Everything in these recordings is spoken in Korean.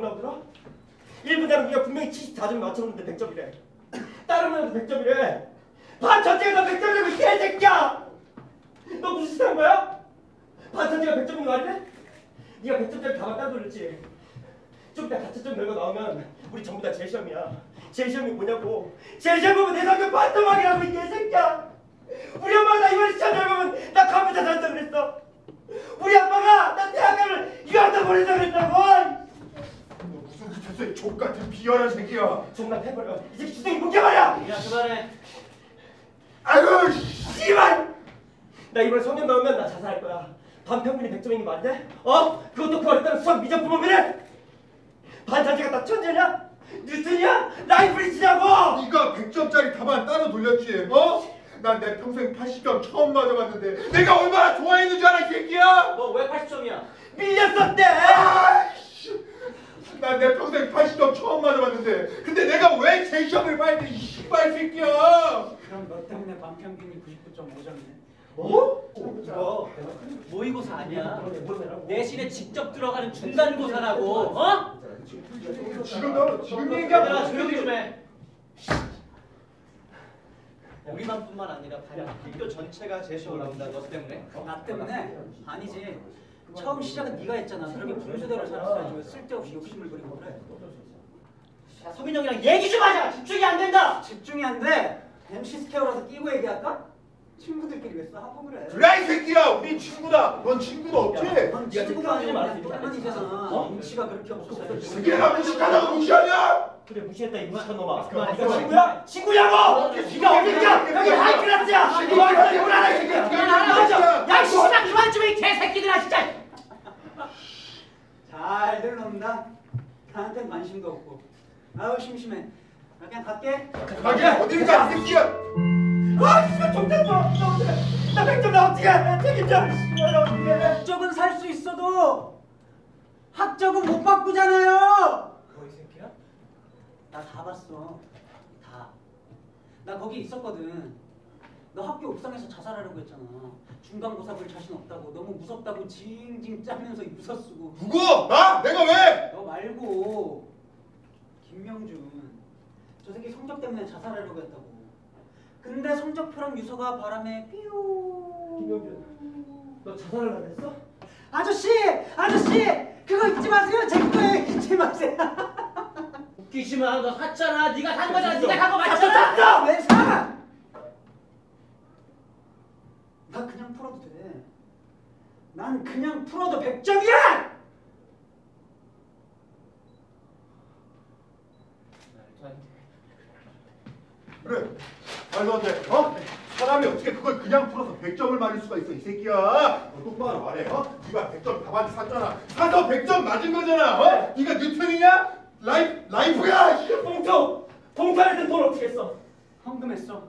명 나오더라? 1분대로 네가 분명히 74점 맞췄는데 100점이래. 다른 애도 100점이래. 반 전체가 다 100점이라고 이 개새끼야! 너 무슨 짓한 거야? 반 전체가 100점인 거 아니야? 네가 100점짜리 가방 따 돌렸지. 좀 이따 가채점 결과 나오면 우리 전부 다 재시험이야. 재시험이 뭐냐고. 재시험 보면 내 성격 반토막이라고 이 개새끼야. 우리 엄마가 나 이번 시험 잘 보면 나 컴퓨터 잘한다 그랬어. 우리 아빠가 나 대학교를 이거 한다 보낸다 그랬다고. 너 무슨 짓 했어 이 족같은 비열한 새끼야 존나 패버려. 이 새끼 주둥이 뭉개버려. 야 그만해. 씨. 씨발! 나 이번에 성년 나오면 나 자살할 거야. 반 평균이 100점인 게 말이 돼? 어? 그것도 그 어렸다는 수학 미적분 보면은 반 전체가 다 천재냐? 뉴턴이야? 라이브리지냐고! 네가 100점짜리 답안 따로 돌렸지 어? 난 내 평생 80점 처음 맞아봤는데 내가 얼마나 좋아했는 줄 알아 이 새끼야 너 왜 80점이야? 밀렸었대! 난내 평생 80점 처음 맞아봤는데 근데 내가 왜 재시험을 봐야 돼 이 씨발 새끼야 그럼 너 때문에 반평균이 99.5점이네. 어? 이거 모의고사 아니야. 내신 내신에 직접 들어가는 중간고사라고. 어? 지금 너 지금 얘들아 얘기하면 조용히 좀 해. 우리만뿐만 아니라 학교 전체가 재시험을 나온다 너 때문에. 나 때문에? 아니지. 처음 시작은 네가 했잖아. 그렇게 분수대로 살았어야지 왜 쓸데없이 욕심을 부리고 그래. 야 서민영이랑 얘기 좀 하자. 집중이 안 된다. 집중이 안 돼. MC 스퀘어라도 끼고 얘기할까? 친구들끼리 왜 싸우고 그래? 그래 이 새끼야 우리 친구다 넌 친구도 없지? 넌 친구가 아니라 말하지 똘마니잖아. 어? 눈치가 그렇게 없어서. 새끼야 무식하다고 무시하냐? 그래 무시했다 이 무식한 놈아 그만, 네가 그만. 친구야? 친구냐고! 네가 어딨냐? 여기 high class야! 너 얼마나 몰라 이 새끼야! 야 씨발 그만 좀 해 개새끼들아 진짜. 잘들 논다. 관심도 없고. 아우 심심해. 나 그냥 갈게. 가게 어딜 가이 새끼야 아 진짜 정답 줘! 나 어떡해! 나 100점 나 어떡해! 책임져! 씨발 나 어떡해! 학적은 살 수 있어도 학적은 못 바꾸잖아요. 뭐 이 새끼야? 나 다 봤어. 다. 나 거기 있었거든. 너 학교 옥상에서 자살하려고 했잖아. 중간고사 볼 자신 없다고 너무 무섭다고 징징 짜면서 유서 쓰고. 누구? 나? 내가 왜? 너 말고 김명준. 저 새끼 성적 때문에 자살하려고 했다고. 근데 성적표랑 유서가 바람에 삐우. 김명준 너 자살을 안 했어? 아저씨, 아저씨, 그거 잊지 마세요. 제 거예요. 잊지 마세요. 웃기지 마. 너 샀잖아. 네가 산 거잖아. 네가 산 거 맞잖아. 샀어! 왜 사? 나 그냥 풀어도 돼. 난 그냥 풀어도 100점이야! 그래 말도 안 돼. 어? 사람이 어떻게 그걸 그냥 풀어서 100점을 맞을 수가 있어 이 새끼야. 너 똑바로 말해. 어? 네가 100점 답안지 샀잖아. 사서 100점 맞은 거잖아. 어? 네가 뉴턴이냐? 라이 라이프야. 씨. 봉투! 봉투 안에 든 돈 어떻게 했어? 헌금했어.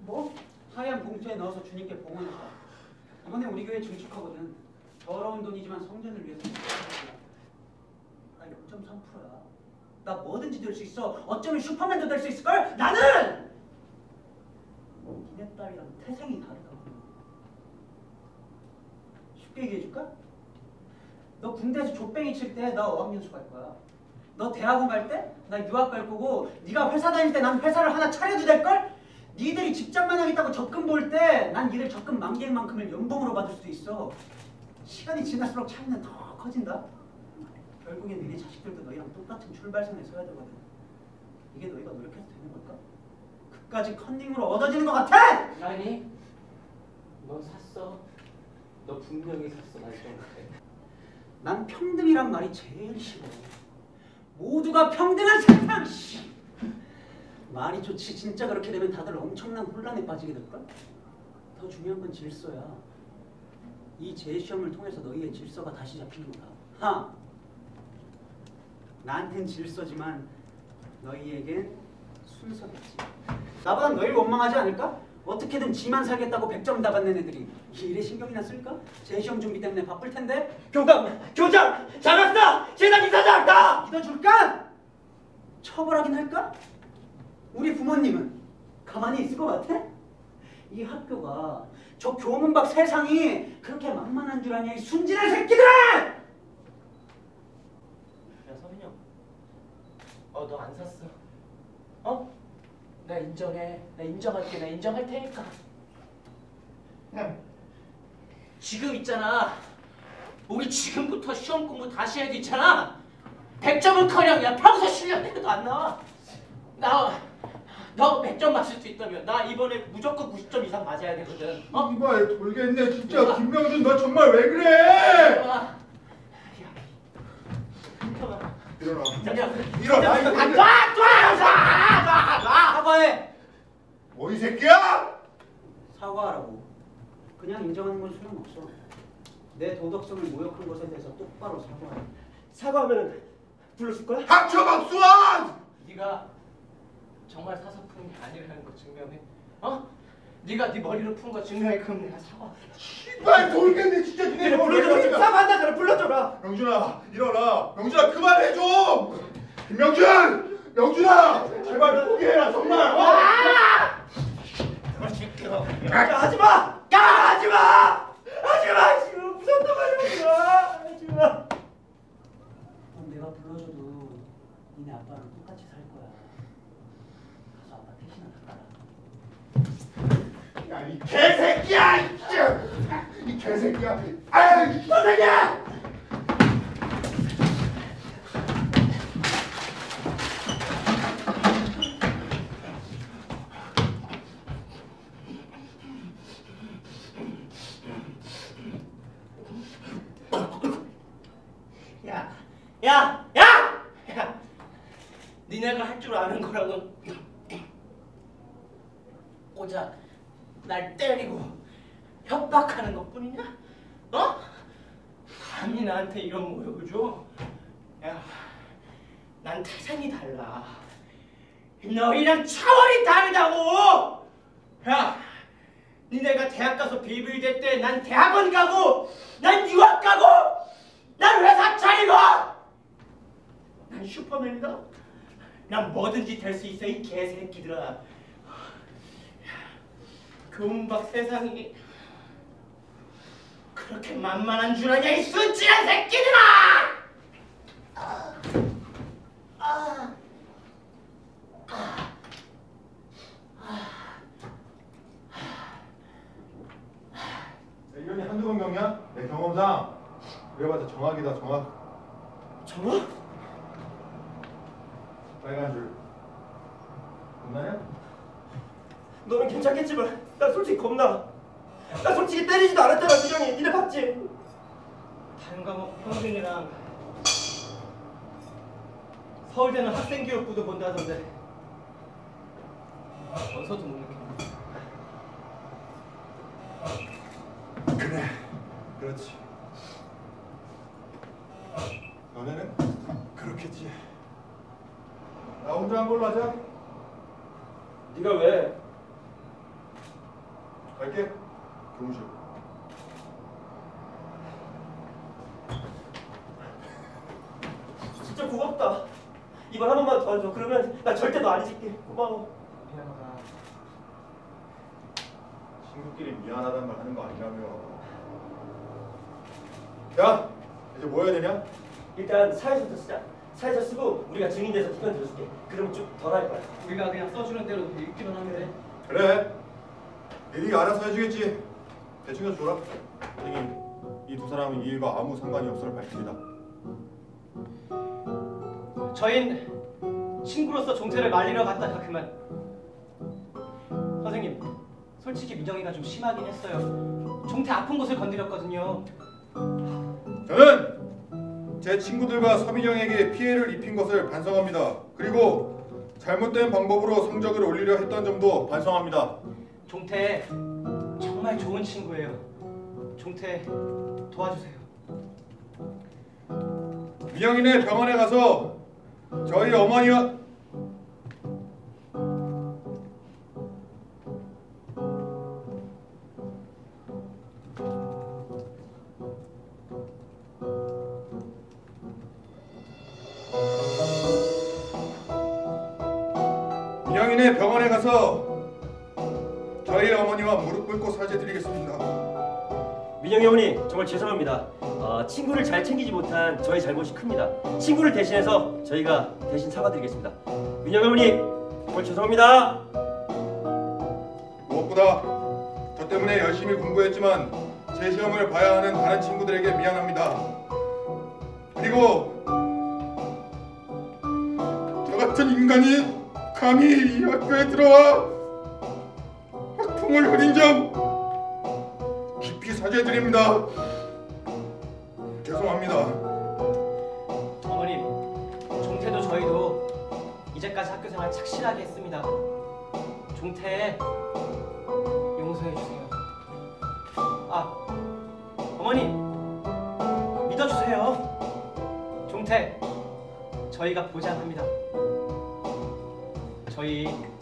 뭐? 하얀 봉투에 넣어서 주님께 봉헌했다. 이번에 우리 교회 증축하거든. 더러운 돈이지만 성전을 위해서. 나 0.3%야. 나 뭐든지 될 수 있어. 어쩌면 슈퍼맨도 될 수 있을걸? 나는! 니네 딸이랑 태생이 다르다고. 쉽게 얘기해줄까? 너 군대에서 족뱅이 칠 때 나 어학연수 갈 거야. 너 대학원 갈 때 나 유학 갈 거고 네가 회사 다닐 때 난 회사를 하나 차려도 될 걸? 니들이 직장만 하겠다고 적금 볼 때난 일을 적금 만 개만큼을 연봉으로 받을 수도 있어. 시간이 지날수록 차이는 더 커진다. 결국엔 니네 자식들도 너희랑 똑같은 출발선에 서야 되거든. 이게 너희가 노력해서 되는 걸까? 그까지 컨닝으로 얻어지는 것 같아? 라인이 너 샀어. 너 분명히 샀어. 나거 같아. 난 평등이란 말이 제일 싫어. 모두가 평등한 세상. 씨. 말이 좋지 진짜 그렇게 되면 다들 엄청난 혼란에 빠지게 될걸? 더 중요한 건 질서야. 이 재시험을 통해서 너희의 질서가 다시 잡히는 거다. 하. 나한텐 질서지만 너희에겐 순서겠지. 나보다 너희 원망하지 않을까? 어떻게든 지만 살겠다고 100점 답안낸 애들이 이 일에 신경이나 쓸까? 재시험 준비 때문에 바쁠 텐데 교감! 교장! 장학사! 재단 이사장 다! 믿어줄까? 처벌하긴 할까? 우리 부모님은 가만히 있을 것 같아? 이 학교가 저 교문 밖 세상이 그렇게 만만한 줄 아냐 이 순진한 새끼들아! 야 서민 형. 어, 너 안 샀어. 어? 나 인정해. 나 인정할게. 나 인정할 테니까. 지금 있잖아. 우리 지금부터 시험 공부 다시 해도 있잖아. 100점은 커녕 야 평소 실력 내도 안 나와. 나, 너 100점 맞을 수 있다면 나 이번에 무조건 90점 이상 맞아야 되거든. 어? 이발 돌겠네 진짜 김명준 너 정말 왜 그래? 야, 잠깐만. 일어나 야, 일어나 아, 놔, 놔, 놔. 사과해. 뭐 이 새끼야? 사과하라고. 그냥 인정하는 건 소용없어. 내 도덕성을 모욕한 것에 대해서 똑바로 사과해. 사과하면 불러줄 거야? 합쳐 박수원! 네가 정말 사서 푸는 게 아니라는 거 증명해. 어? 네가 네 머리로 푼 거 증명해. 그럼 내가 사과. 이발 돌겠네 진짜 니네 그래 뭘 불러줘라. 지금 그러니까. 사과한다잖아. 불러줘라. 명준아 일어나 명준아 그만해 좀 김명준 명준아 제발 포기해라 정말 어? 야, 하지 마. 야, 하지 마. 하지 마. 지금 무섭단 말이야. 하지 마. 넌 내가 불러줘도 니네 아빠랑 똑같이 살 거야. 가서 아빠 대신하다 가라. 야이 개새끼야. 이 개새끼야 아이 선생님. 야, 야, 야, 야. 니네가 할 줄 아는 거라고. 고작 날 때리고 협박하는 것뿐이냐? 어? 감히 나한테 이런 모욕을 줘? 야, 난 태생이 달라. 너희랑 차원이 다르다고! 야, 니네가 대학 가서 비빌대 때 난 대학원 가고, 난 유학 가고, 난 회사 차리고! 난 슈퍼맨이다? 난 뭐든지 될 수 있어, 이 개새끼들아. 금박 세상이 그렇게 만만한 줄 아냐, 이 순진한 새끼들아! 아, 아, 이런이 한두 번 경이야? 내 경험상 그래봤자 정확이다 정확 정아? 빨간 줄 겁나냐? 너는 괜찮겠지만 나 솔직히 겁나. 나 솔직히 때리지도 않았잖아, 미정이. 니네 봤지? 다른 과목 평균이랑 서울대는 학생교육부도 본다던데 원서도 못 느끼네 그래 그렇지 너네는 그렇겠지 나 혼자 한 걸로 하자 네가 왜? 갈게 교무실 진짜 고맙다. 이번 한 번만 도와줘. 그러면 나 절대 너 안 잊을게. 고마워. 미안하다 친구끼리 미안하다는 말 하는 거 아니라며 야 이제 뭐 해야 되냐? 일단 사회서부터 쓰자. 사회서 쓰고 우리가 증인 돼서 답변 들어줄게. 그러면 좀 덜할 거야. 우리가 그냥 써주는 대로 읽기만 하면 돼 그래 니들이 알아서 해주겠지. 대충 해줘라. 선생님 이 두 사람은 이 일과 아무 상관이 없음을 밝힙니다. 저흰 친구로서 종태를 말리러 갔다가 그만. 선생님 솔직히 민정이가 좀 심하긴 했어요. 종태 아픈 곳을 건드렸거든요. 저는 제 친구들과 서민영에게 피해를 입힌 것을 반성합니다. 그리고 잘못된 방법으로 성적을 올리려 했던 점도 반성합니다 종태 정말 좋은 친구예요. 종태 도와주세요. 민영이네 병원에 가서 저희 어머니와 민영이네 병원에 가서 저희 어머니와 무릎 꿇고 사죄드리겠습니다. 민영이 어머니 정말 죄송합니다. 어, 아, 친구를 잘 챙기지 못한 저희 잘못이 큽니다. 친구를 대신해서 저희가 대신 사과드리겠습니다. 민영 어머니, 정말 죄송합니다. 무엇보다 저 때문에 열심히 공부했지만 제 시험을 봐야 하는 다른 친구들에게 미안합니다. 그리고 저 같은 인간이 감히 이 학교에 들어와 학풍을 흐린 점 깊이 사죄드립니다. 죄송합니다. 어머님, 종태도 저희도 이제까지 학교 생활 착실하게 했습니다. 종태 용서해 주세요. 아, 어머니 믿어주세요. 종태 저희가 보장합니다. 저희